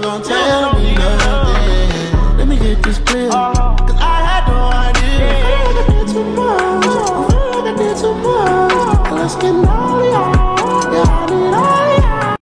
Don't tell me nothing. Let me get this clear. Cause I had no idea. I feel like I did too much. I feel like I did too much. Let's get all y'all.